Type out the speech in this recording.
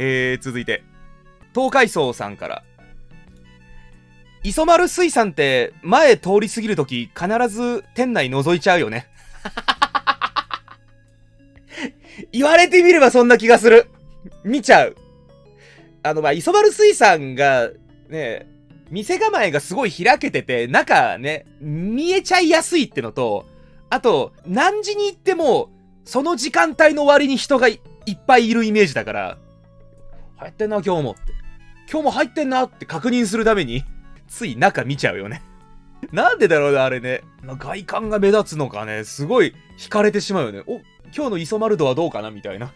えー、続いて、東海荘さんから。磯丸水産って前通り過ぎるとき必ず店内覗いちゃうよね。言われてみればそんな気がする。見ちゃう。あの、まあ、磯丸水産が、ね、店構えがすごい開けてて、中ね、見えちゃいやすいってのと、あと、何時に行っても、その時間帯の割に人がいいっぱいいるイメージだから、入ってんな、今日もって。今日も入ってんなって確認するために、つい中見ちゃうよね。なんでだろうね、あれね。外観が目立つのかね、すごい惹かれてしまうよね。お、今日の磯丸度はどうかなみたいな。